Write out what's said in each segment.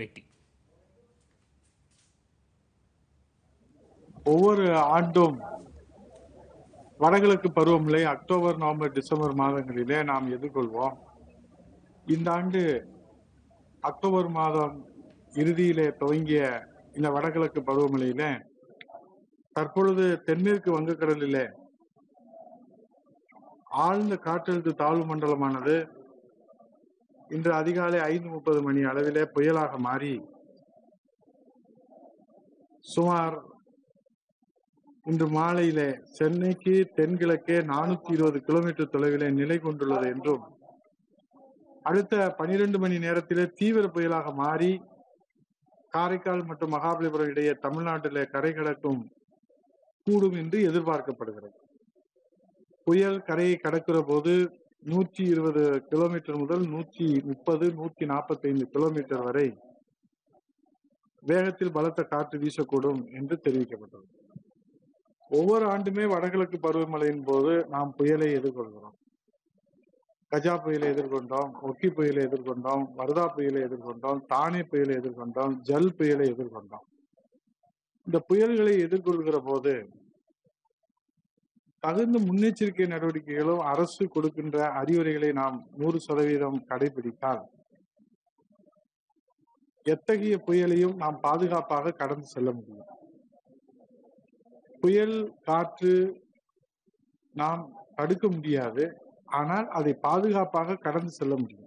பேட்டி. ஒவ்வொரு ஆண்டும் வடகிழக்கு பருவமழை அக்டோபர் நவம்பர் டிசம்பர் மாதங்களிலே நாம் எதிர்கொள்வோம். இந்த ஆண்டு அக்டோபர் மாதம் இறுதியிலே துவங்கிய இந்த வடகிழக்கு பருவமழையில தற்பொழுது தென்மேற்கு வங்கக்கடலிலே ஆழ்ந்த காற்றழுத்த தாழ்வு மண்டலமானது இன்று அதிகாலை ஐந்து முப்பது மணி அளவிலே புயலாக மாறி சுமார் இன்று மாலையிலே சென்னைக்கு தென்கிழக்கே நானூத்தி இருபது கிலோமீட்டர் தொலைவிலே நிலை கொண்டுள்ளது என்றும் அடுத்த பனிரெண்டு மணி நேரத்திலே தீவிர புயலாக மாறி காரைக்கால் மற்றும் மகாபலிபுரம் இடையே தமிழ்நாட்டிலே கரை கடக்கும் கூடும் என்று எதிர்பார்க்கப்படுகிறது. புயல் கரையை கடக்கிற போது நூற்றி இருபது கிலோமீட்டர் முதல் நூற்றி முப்பது நூற்றி நாற்பத்தைந்து கிலோமீட்டர் வரை வேகத்தில் பலத்த காற்று வீசக்கூடும் என்று தெரிவிக்கப்பட்டது. ஒவ்வொரு ஆண்டுமே வடகிழக்கு பருவமழையின் போது நாம் புயலை எதிர்கொள்கிறோம். கஜா புயலை எதிர்கொண்டோம் ஒக்கி புயலை எதிர்கொண்டோம் வர்தா புயலை எதிர்கொண்டோம் தானே புயலை எதிர்கொண்டோம் ஜல் புயலை எதிர்கொண்டோம். இந்த புயல்களை எதிர்கொள்கிற போது தகுந்த முன்னெச்சரிக்கை நடவடிக்கைகளும் அரசு கொடுக்கின்ற அறிவுரைகளை நாம் நூறு சதவீதம் கடைபிடித்தால் எத்தகைய புயலையும் நாம் பாதுகாப்பாக கடந்து செல்ல முடியும். புயல் காற்று நாம் தடுக்க முடியாது. ஆனால் அதை பாதுகாப்பாக கடந்து செல்ல முடியும்.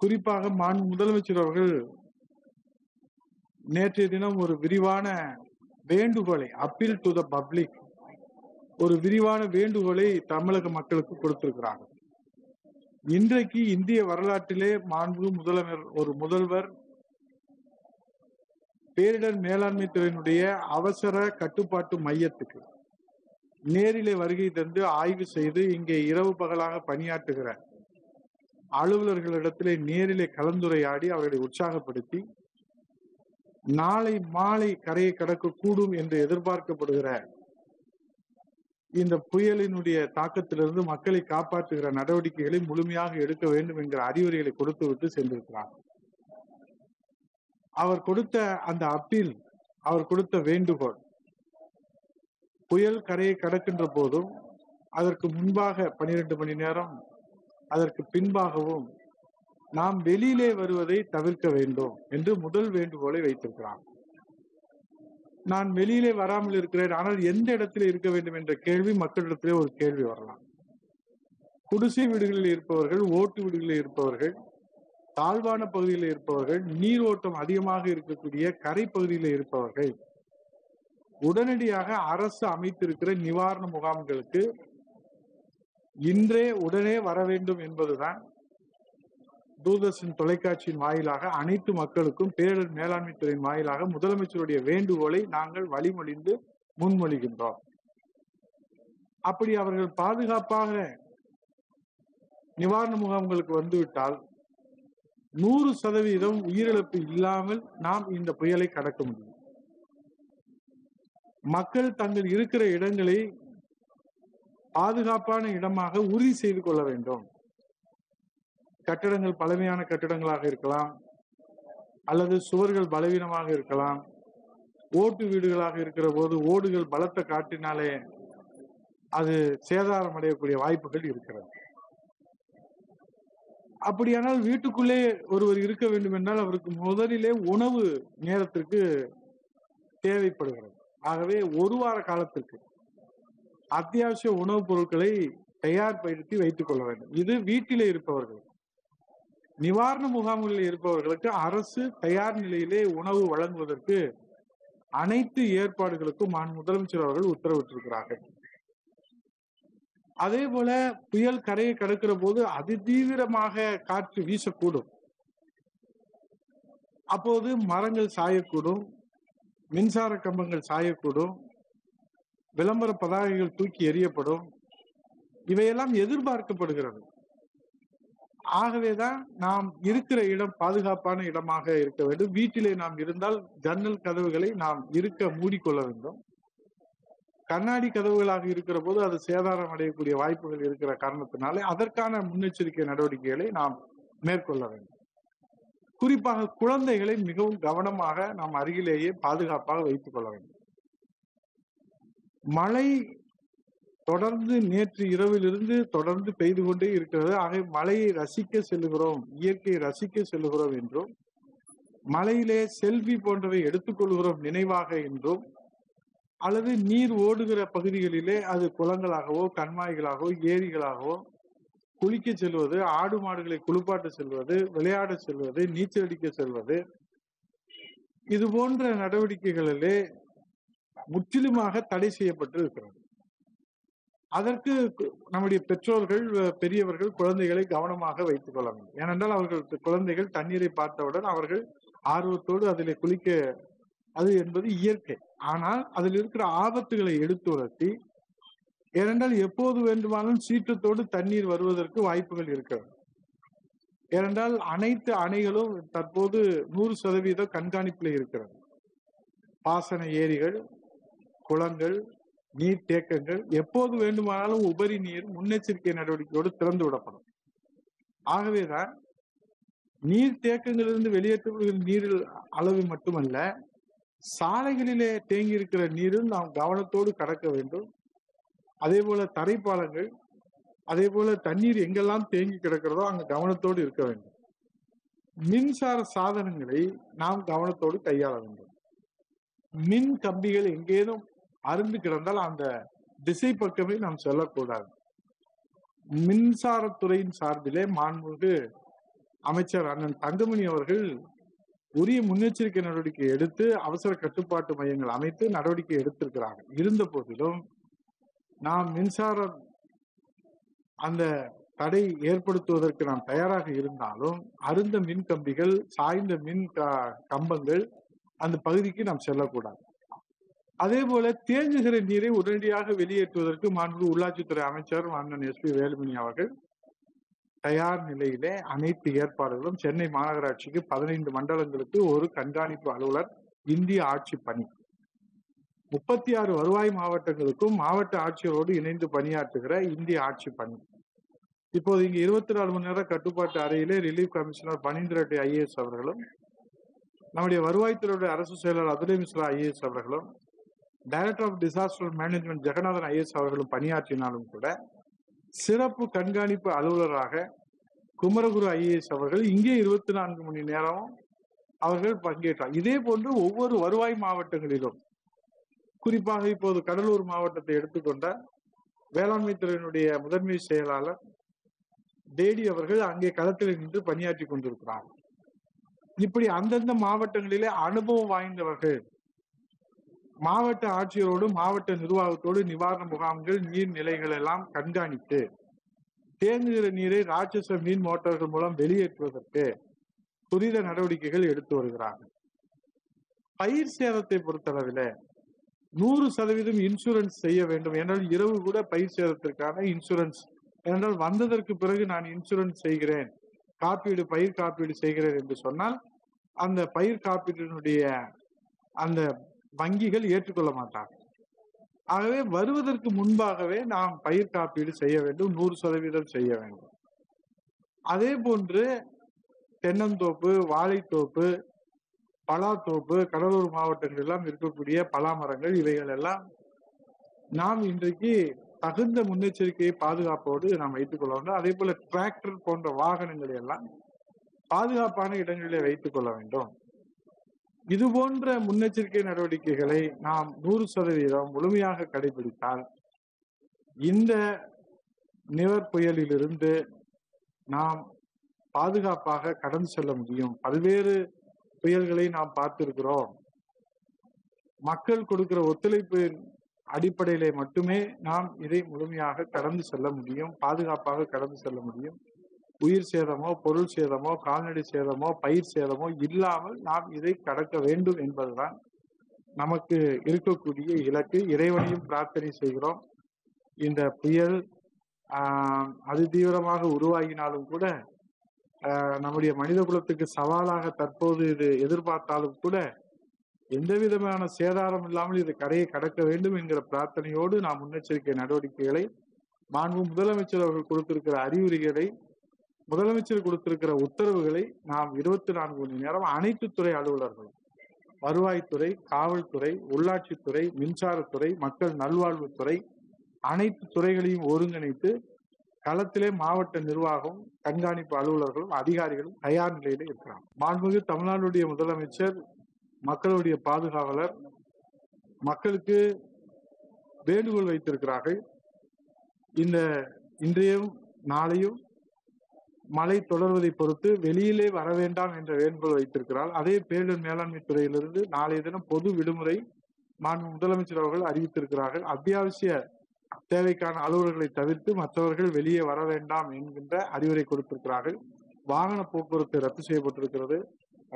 குறிப்பாக மாண் முதலமைச்சர் அவர்கள் நேற்றைய தினம் ஒரு விரிவான வேண்டுகோளை அப்பீல் டு த பப்ளிக் ஒரு விரிவான வேண்டுகோளை தமிழக மக்களுக்கு கொடுத்திருக்கிறாங்க. இன்றைக்கு இந்திய வரலாற்றிலே மாண்பு முதலமைச்சர் ஒரு முதல்வர் பேரிடர் மேலாண்மை துறையினுடைய அவசர கட்டுப்பாட்டு மையத்துக்கு நேரிலே வருகை தந்து ஆய்வு செய்து இங்கே இரவு பகலாக பணியாற்றுகிற அலுவலர்களிடத்திலே நேரிலே கலந்துரையாடி அவர்களை உற்சாகப்படுத்தி நாளை மாலை கரையை கடக்கக்கூடும் என்று எதிர்பார்க்கப்படுகிற இந்த புயலினுடைய தாக்கத்திலிருந்து மக்களை காப்பாற்றுகிற நடவடிக்கைகளை முழுமையாக எடுக்க வேண்டும் என்கிற அறிவுரைகளை கொடுத்து விட்டு சென்றிருக்கிறார். அவர் கொடுத்த அந்த அப்பீல் அவர் கொடுத்த வேண்டுகோள் புயல் கரையை கடக்கின்ற போதும் அதற்கு முன்பாக பனிரெண்டு மணி நேரம் அதற்கு பின்பாகவும் நாம் வெளியிலே வருவதை தவிர்க்க வேண்டும் என்று முதல் வேண்டுகோளை வைத்திருக்கிறார். நான் வெளியிலே வராமல் இருக்கிறேன் ஆனால் எந்த இடத்துல இருக்க வேண்டும் என்ற கேள்வி மக்களிடத்திலே ஒரு கேள்வி வரலாம். குடிசை வீடுகளில் இருப்பவர்கள் ஓட்டு வீடுகளில் இருப்பவர்கள் தாழ்வான பகுதியில் இருப்பவர்கள் நீர் ஓட்டம் அதிகமாக இருக்கக்கூடிய கரை பகுதியில் இருப்பவர்கள் உடனடியாக அரசு அமைத்திருக்கிற நிவாரண முகாம்களுக்கு இன்றே உடனே வர வேண்டும் என்பதுதான் தூர்தர்ஷன் தொலைக்காட்சியின் வாயிலாக அனைத்து மக்களுக்கும் பேரிடர் மேலாண்மை துறையின் வாயிலாக முதலமைச்சருடைய வேண்டுகோளை நாங்கள் வழிமொழிந்து முன்மொழிகின்றோம். அப்படி அவர்கள் பாதுகாப்பாக நிவாரண முகாம்களுக்கு வந்துவிட்டால் நூறு சதவீதம் உயிரிழப்பு இல்லாமல் நாம் இந்த புயலை கடக்க முடியும். மக்கள் தங்கள் இருக்கிற இடங்களை பாதுகாப்பான இடமாக உறுதி செய்து கொள்ள வேண்டும். கட்டிடங்கள் பழமையான கட்டிடங்களாக இருக்கலாம். அல்லது சுவர்கள் பலவீனமாக இருக்கலாம். ஓட்டு வீடுகளாக இருக்கிற போது ஓடுகள் பலத்தை காட்டினாலே அது சேதாரம் அடையக்கூடிய வாய்ப்புகள் இருக்கிறது. அப்படியானால் வீட்டுக்குள்ளே ஒருவர் இருக்க வேண்டும் என்றால் அவருக்கு முதலிலே உணவு நேரத்திற்கு தேவைப்படுகிறது. ஆகவே ஒரு வார காலத்திற்கு அத்தியாவசிய உணவுப் பொருட்களை தயார்படுத்தி வைத்துக் கொள்ள வேண்டும். இது வீட்டிலே இருப்பவர்கள் நிவாரண முகாம்களில் இருப்பவர்களுக்கு அரசு தயார் நிலையிலே உணவு வழங்குவதற்கு அனைத்து ஏற்பாடுகளுக்கும் முதலமைச்சர் அவர்கள் உத்தரவிட்டிருக்கிறார்கள். அதே போல புயல் கரையை கடக்கிற போது அதிதீவிரமாக காற்று வீசக்கூடும். அப்போது மரங்கள் சாயக்கூடும் மின்சார கம்பங்கள் சாயக்கூடும் விளம்பர பதாகைகள் தூக்கி எறியப்படும். இவையெல்லாம் எதிர்பார்க்கப்படுகிறது. ஆகவேதான் நாம் இருக்கிற இடம் பாதுகாப்பான இடமாக இருக்க வேண்டும். வீட்டிலே நாம் இருந்தால் ஜன்னல் கதவுகளை நாம் இருக்க மூடிக்கொள்ள வேண்டும். கண்ணாடி கதவுகளாக இருக்கிற போது அது சேதாரம் அடையக்கூடிய வாய்ப்புகள் இருக்கிற காரணத்தினாலே அதற்கான முன்னெச்சரிக்கை நடவடிக்கைகளை நாம் மேற்கொள்ள வேண்டும். குறிப்பாக குழந்தைகளை மிகவும் கவனமாக நாம் அருகிலேயே பாதுகாப்பாக வைத்துக் கொள்ள வேண்டும். மழை தொடர்ந்து நேற்று இரவிலிருந்து தொடர்ந்து பெய்து கொண்டே இருக்கிறது. ஆக மழையை ரசிக்க செல்லுகிறோம் இயற்கையை ரசிக்க செல்லுகிறோம் என்றும் மலையிலே செல்வி போன்றவை எடுத்துக்கொள்கிறோம் நினைவாக என்றும் அல்லது நீர் ஓடுகிற பகுதிகளிலே அது குளங்களாகவோ கண்மாய்களாகவோ ஏரிகளாகவோ குளிக்க செல்வது ஆடு மாடுகளை குளிப்பாட்ட செல்வது விளையாட செல்வது நீச்சல் அடிக்க செல்வது. இது போன்ற நடவடிக்கைகளிலே முற்றிலுமாக தடை செய்யப்பட்டு இருக்கிறது அதற்கு நம்முடைய பெற்றோர்கள் பெரியவர்கள் குழந்தைகளை கவனமாக வைத்துக் கொள்ள வேண்டும். ஏனென்றால் அவர்கள் குழந்தைகள் தண்ணீரை பார்த்தவுடன் அவர்கள் ஆர்வத்தோடு அதில் குளிக்க அது என்பது இயற்கை. ஆனால் அதில் இருக்கிற ஆபத்துகளை எடுத்து உரத்தி ஏனென்றால் எப்போது வேண்டுமானாலும் சீற்றத்தோடு தண்ணீர் வருவதற்கு வாய்ப்புகள் இருக்கிறது ஏனென்றால் அனைத்து அணைகளும் தற்போது நூறு சதவீத கண்காணிப்பில் இருக்கிறது. பாசன ஏரிகள் குளங்கள் நீர் தேக்கங்கள் எப்போது வேண்டுமானாலும் உபரி நீர் முன்னெச்சரிக்கை நடவடிக்கையோடு திறந்து விடப்படும். ஆகவேதான் நீர் தேக்கங்களிலிருந்து வெளியேற்றப்படுகிற நீரில் அளவு மட்டுமல்ல சாலைகளிலே தேங்கி இருக்கிற நீரும் நாம் கவனத்தோடு கடக்க வேண்டும். அதே போல தரைப்பாலங்கள் அதே போல தண்ணீர் எங்கெல்லாம் தேங்கி கிடக்கிறதோ அங்க கவனத்தோடு இருக்க வேண்டும். மின்சார சாதனங்களை நாம் கவனத்தோடு கையாள வேண்டும். மின் கம்பிகள் எங்கேனும் அருந்து கிடந்தால் அந்த திசை பக்கமே நாம் செல்லக்கூடாது. மின்சாரத்துறையின் சார்பிலே மாண்புமிகு அமைச்சர் அண்ணன் தங்கமணி அவர்கள் உரிய முன்னெச்சரிக்கை நடவடிக்கை எடுத்து அவசர கட்டுப்பாட்டு மையங்கள் அமைத்து நடவடிக்கை எடுத்திருக்கிறாங்க இருந்த போதிலும் நாம் மின்சாரம் அந்த தடை ஏற்படுத்துவதற்கு நாம் தயாராக இருந்தாலும் அருந்த மின் கம்பிகள் சாய்ந்த மின் கம்பங்கள் அந்த பகுதிக்கு நாம் செல்லக்கூடாது. அதே போல தேங்குகிற நீரை உடனடியாக வெளியேற்றுவதற்கு மாண்பு உள்ளாட்சித்துறை அமைச்சர் அண்ணன் எஸ் பி வேலுமணி அவர்கள் தயார் நிலையிலே அனைத்து ஏற்பாடுகளும் சென்னை மாநகராட்சிக்கு பதினைந்து மண்டலங்களுக்கு ஒரு கண்காணிப்பு அலுவலர் இந்திய ஆட்சி பணி. முப்பத்தி ஆறு வருவாய் மாவட்டங்களுக்கும் மாவட்ட ஆட்சியரோடு இணைந்து பணியாற்றுகிற இந்திய ஆட்சி பணி. இப்போது இங்கு இருபத்தி நாலு மணி நேர கட்டுப்பாட்டு அறையிலே relief commissioner Phanindra Reddy IAS அவர்களும் நம்முடைய வருவாய்த்துறையுடைய அரசு செயலர் அதுலே மிஸ்ரா ஐஏஎஸ் அவர்களும் director of disaster management Jagannathan IAS அவர்களும் பணியாற்றினாலும் கூட சிறப்பு கண்காணிப்பு அலுவலராக குமரகுரு ஐஏஎஸ் அவர்கள் இங்கே இருபத்தி நான்கு மணி நேரம் அவர்கள் பங்கேற்றார். இதே போன்று ஒவ்வொரு வருவாய் மாவட்டங்களிலும் குறிப்பாக இப்போது கடலூர் மாவட்டத்தை எடுத்துக்கொண்ட வேளாண்மை துறையினுடைய முதன்மை செயலாளர் டேடி அவர்கள் அங்கே களத்தில் நின்று பணியாற்றி கொண்டிருக்கிறார். இப்படி அந்தந்த மாவட்டங்களிலே அனுபவம் வாய்ந்தவர்கள் மாவட்ட ஆட்சியரோடு மாவட்ட நிர்வாகத்தோடு நிவாரண முகாம்கள் நீர்நிலைகள் எல்லாம் கண்காணித்து தேங்குகிற நீரை ராட்சச மீன் மோட்டார்கள் மூலம் வெளியேற்றுவதற்கு துரித நடவடிக்கைகள் எடுத்து வருகிறார்கள். பயிர் சேதத்தை பொறுத்தளவில் நூறு சதவீதம் இன்சூரன்ஸ் செய்ய வேண்டும். என்றால் இரவு கூட பயிர் சேதத்திற்கான இன்சூரன்ஸ் என்றால் வந்ததற்கு பிறகு நான் இன்சூரன்ஸ் செய்கிறேன். காப்பீடு பயிர் காப்பீடு செய்கிறேன் என்று சொன்னால் அந்த பயிர் காப்பீட்டினுடைய அந்த வங்கிகள் ஏற்றுக்கொள்ள மாட்டாங்க. ஆகவே வருவதற்கு முன்பாகவே நாம் பயிர் காப்பீடு செய்ய வேண்டும் நூறு சதவீதம் செய்ய வேண்டும். அதே போன்று தென்னந்தோப்பு வாழைத்தோப்பு பலாத்தோப்பு கடலூர் மாவட்டங்கள் எல்லாம் இருக்கக்கூடிய பலா மரங்கள் இவைகள் எல்லாம் நாம் இன்றைக்கு தகுந்த முன்னெச்சரிக்கையை பாதுகாப்போடு நாம் வைத்துக் கொள்ள வேண்டும். அதே போல டிராக்டர் போன்ற வாகனங்களை எல்லாம் பாதுகாப்பான இடங்களிலே வைத்துக் கொள்ள வேண்டும். இது போன்ற முன்னெச்சரிக்கை நடவடிக்கைகளை நாம் நூறு சதவீதம் முழுமையாக கடைபிடித்தால் இந்த நிவர் புயலிலிருந்து நாம் பாதுகாப்பாக கடந்து செல்ல முடியும். பல்வேறு புயல்களை நாம் பார்த்திருக்கிறோம். மக்கள் கொடுக்கிற ஒத்துழைப்பின் அடிப்படையிலே மட்டுமே நாம் இதை முழுமையாக கடந்து செல்ல முடியும். பாதுகாப்பாக கடந்து செல்ல முடியும். உயிர் சேதமோ பொருள் சேதமோ கால்நடை சேதமோ பயிர் சேதமோ இல்லாமல் நாம் இதை கடக்க வேண்டும் என்பதுதான் நமக்கு இருக்கக்கூடிய இலக்கு. இறைவனையும் பிரார்த்தனை செய்கிறோம். இந்த புயல் அது தீவிரமாக உருவாகினாலும் கூட நம்முடைய மனித குலத்துக்கு சவாலாக தற்போது இது எதிர்பார்த்தாலும் கூட எந்த விதமான சேதாரம் இல்லாமல் இது கரையை கடக்க வேண்டும் என்கிற பிரார்த்தனையோடு நாம் முன்னெச்சரிக்கை நடவடிக்கைகளை மாண்பு முதலமைச்சர் அவர்கள் கொடுத்திருக்கிற அறிவுரைகளை முதலமைச்சர் கொடுத்திருக்கிற உத்தரவுகளை நாம் இருபத்தி நான்கு மணி நேரம் அனைத்து துறை அலுவலர்களும் வருவாய்த்துறை காவல்துறை உள்ளாட்சித்துறை மின்சாரத்துறை மக்கள் நல்வாழ்வுத்துறை அனைத்து துறைகளையும் ஒருங்கிணைத்து களத்திலே மாவட்ட நிர்வாகம் கண்காணிப்பு அலுவலர்களும் அதிகாரிகளும் தயார் நிலையில இருக்கிறாங்க. மாண்புமிகு தமிழ்நாடுடைய முதலமைச்சர் மக்களுடைய பாதுகாவலர் மக்களுக்கு வேண்டுகோள் வைத்திருக்கிறார்கள். இந்த இன்றையும் நாளையும் மழை தொடர்வதை பொறுத்து வெளியிலே வர வேண்டாம் என்ற வேண்டுகோள் வைத்திருக்கிறார். அதே பேரிடர் மேலாண்மை துறையிலிருந்து நாளைய தினம் பொது விடுமுறை மாண்பு முதலமைச்சர் அவர்கள் அறிவித்திருக்கிறார்கள். அத்தியாவசிய தேவைக்கான அலுவலர்களை தவிர்த்து மற்றவர்கள் வெளியே வர வேண்டாம் என்கின்ற அறிவுரை கொடுத்திருக்கிறார்கள். வாகன போக்குவரத்து ரத்து செய்யப்பட்டிருக்கிறது.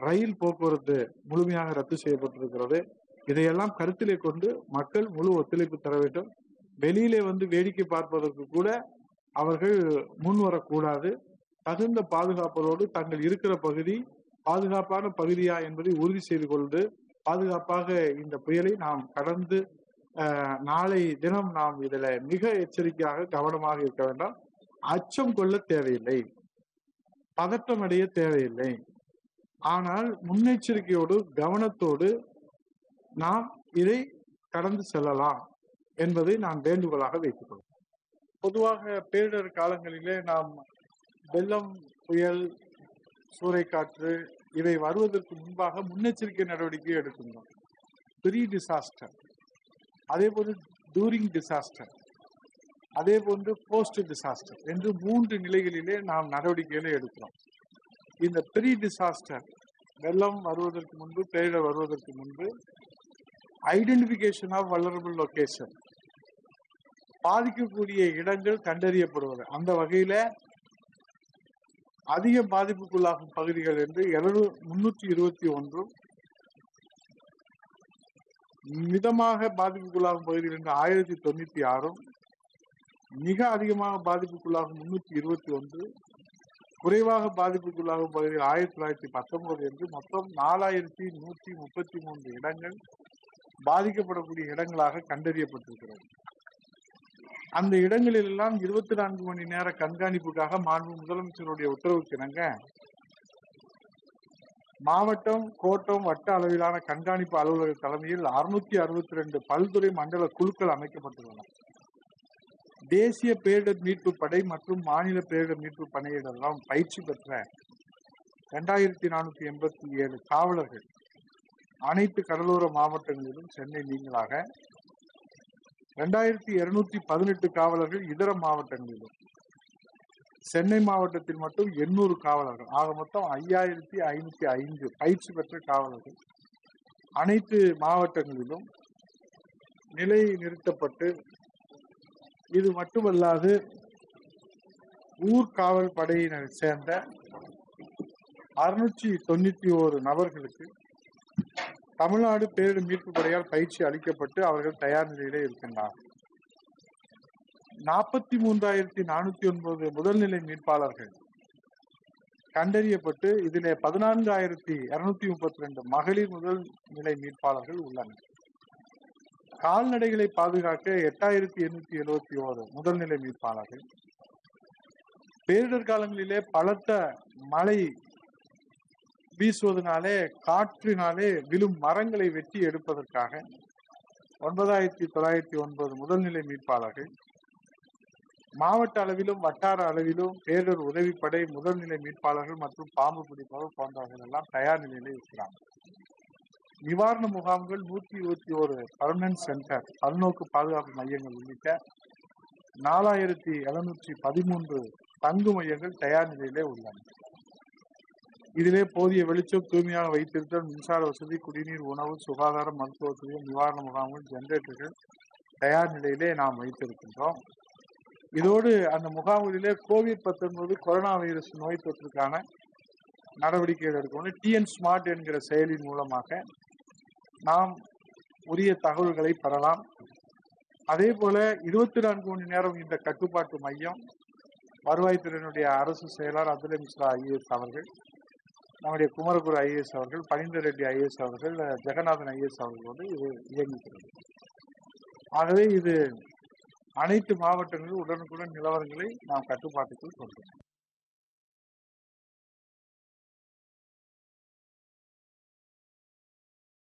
ரயில் போக்குவரத்து முழுமையாக ரத்து செய்யப்பட்டிருக்கிறது. இதையெல்லாம் கருத்திலே கொண்டு மக்கள் முழு ஒத்துழைப்பு தர வேண்டும். வெளியிலே வந்து வேடிக்கை பார்ப்பதற்கு கூட அவர்கள் முன் வரக்கூடாது. தகுந்த பாதுகாப்பதோடு தங்கள் இருக்கிற பகுதி பாதுகாப்பான பகுதியா என்பதை உறுதி செய்து கொண்டு பாதுகாப்பாக இந்த புயலை நாம் கடந்து நாளை தினம் நாம் இதுல மிக எச்சரிக்கையாக கவனமாக இருக்க வேண்டாம். அச்சம் கொள்ள தேவையில்லை. பதற்றம் அடைய தேவையில்லை. ஆனால் முன்னெச்சரிக்கையோடு கவனத்தோடு நாம் இதை கடந்து செல்லலாம் என்பதை நான் வேண்டுகோளாக வைத்துக் பொதுவாக பேரிடர் காலங்களிலே நாம் வெள்ளம் புயல் சூறைக்காற்று இவை வருவதற்கு முன்பாக முன்னெச்சரிக்கை நடவடிக்கை எடுக்கணும் ப்ரீ டிசாஸ்டர் அதே போன்று டூரிங் டிசாஸ்டர் அதே போன்று போஸ்ட் டிசாஸ்டர் என்று மூன்று நிலைகளிலே நாம் நடவடிக்கைகளை எடுக்கிறோம். இந்த ப்ரீ டிசாஸ்டர் வெள்ளம் வருவதற்கு முன்பு பேரிடர் வருவதற்கு முன்பு ஐடென்டிபிகேஷன் ஆஃப் வல்லரபிள் லொக்கேஷன் பாதிக்கக்கூடிய இடங்கள் கண்டறியப்படுவது. அந்த வகையில அதிக பாதிப்புக்குள்ளாகும் பகுதிகள் என்று எழுநூ முன்னூற்றி இருபத்தி ஒன்றும் மிதமாக பாதிப்புக்குள்ளாகும் பகுதிகள் என்று ஆயிரத்தி தொண்ணூத்தி ஆறும் மிக அதிகமாக பாதிப்புக்குள்ளாகும் முன்னூத்தி இருபத்தி ஒன்று குறைவாக பாதிப்புக்குள்ளாகும் பகுதிகள் ஆயிரத்தி தொள்ளாயிரத்தி பத்தொன்பது என்று மொத்தம் நாலாயிரத்தி நூற்றி முப்பத்தி மூன்று இடங்கள் பாதிக்கப்படக்கூடிய இடங்களாக கண்டறியப்பட்டிருக்கிறது. அந்த இடங்களில் எல்லாம் இருபத்தி நான்கு மணி நேர கண்காணிப்புக்காக மாண்பு முதலமைச்சருடைய உத்தரவுக்கு இணங்க மாவட்டம் கோட்டம் வட்ட அளவிலான கண்காணிப்பு அலுவலக தலைமையில் அறுநூத்தி அறுபத்தி ரெண்டு பல்துறை மண்டல குழுக்கள் அமைக்கப்பட்டுள்ளன. தேசிய பேரிடர் மீட்பு படை மற்றும் மாநில பேரிடர் மீட்பு படையினரெல்லாம் பயிற்சி பெற்ற இரண்டாயிரத்தி நானூத்தி எண்பத்தி ஏழு காவலர்கள் அனைத்து கடலோர மாவட்டங்களிலும் சென்னை நீங்களாக இரண்டாயிரத்தி இருநூத்தி பதினெட்டு காவலர்கள் இதர மாவட்டங்களிலும். சென்னை மாவட்டத்தில் மட்டும் எண்ணூறு காவலர்கள். ஆக மொத்தம் ஐயாயிரத்தி ஐநூத்தி ஐந்து பயிற்சி பெற்ற காவலர்கள். அனைத்து மாவட்டங்களிலும் நிலை நிறுத்தப்பட்டு இது மட்டுமல்லாது ஊர்காவல் படையினரை சேர்ந்த அறுநூற்றி தொண்ணூத்தி ஓரு நபர்களுக்கு தமிழ்நாடு பேரிடர் மீட்பு படையால் பயிற்சி அளிக்கப்பட்டு அவர்கள் தயார் நிலையிலே இருக்கின்றனர் நாற்பத்தி மூன்றாயிரத்தி நானூத்தி ஒன்பது முதல்நிலை மீட்பாளர்கள் கண்டறியப்பட்டு இதிலே பதினான்காயிரத்தி இருநூத்தி முப்பத்தி ரெண்டு மகளிர் முதல் நிலை மீட்பாளர்கள் உள்ளனர். கால்நடைகளை பாதுகாக்க எட்டாயிரத்தி எண்ணூத்தி எழுபத்தி ஓரு முதல்நிலை மீட்பாளர்கள். பேரிடர் காலங்களிலே பலத்த மழை வீசுவதனாலே காற்றினாலே விழும் மரங்களை வெட்டி எடுப்பதற்காக ஒன்பதாயிரத்தி தொள்ளாயிரத்தி ஒன்பது முதல்நிலை மீட்பாளர்கள் மாவட்ட அளவிலும் வட்டார அளவிலும் பேரிடர் உதவிப்படை முதல்நிலை மீட்பாளர்கள் மற்றும் பாம்பு பிடிப்பவர் போன்றவர்கள் எல்லாம் தயார் நிலையில இருக்கிறாங்க. நிவாரண முகாம்கள் நூத்தி இருபத்தி ஒரு பர்மனன்ட் சென்டர் பல்நோக்கு பாதுகாப்பு மையங்கள் உள்ளிட்ட நாலாயிரத்தி எழுநூற்றி பதிமூன்று தங்கு மையங்கள் தயார் நிலையிலே உள்ளன. இதிலே போதிய வெளிச்சம் தூய்மையாக வைத்திருத்தல் மின்சார வசதி குடிநீர் உணவு சுகாதாரம் மருத்துவ வசதி நிவாரண முகாம்கள் ஜெனரேட்டர்கள் தயார் நிலையிலே நாம் வைத்திருக்கின்றோம். இதோடு அந்த முகாம்களிலே கோவிட் பத்தொன்பது கொரோனா வைரஸ் நோய் தொற்றுக்கான நடவடிக்கைகள் எடுக்கணும் டிஎன் ஸ்மார்ட் என்கிற செயலின் மூலமாக நாம் உரிய தகவல்களை பெறலாம். அதே போல இருபத்தி நான்கு மணி நேரம் இந்த கட்டுப்பாட்டு மையம் வருவாய்த்துறையினுடைய அரசு செயலாளர் அப்துல் மிஸ்ரா ஐஏஎஸ் அவர்கள் நம்முடைய குமரகுரு ஐஏஎஸ் அவர்கள் பனிந்த ரெட்டி ஐஏஎஸ் அவர்கள் ஜெகநாதன் ஐஏஎஸ் அவர்களோடு இது இயங்குகிறது ஆகவே இது அனைத்து மாவட்டங்களிலும் உடனுக்குடன் நிலவரங்களை நாம் கட்டுப்பாட்டுக்குள் கொண்டு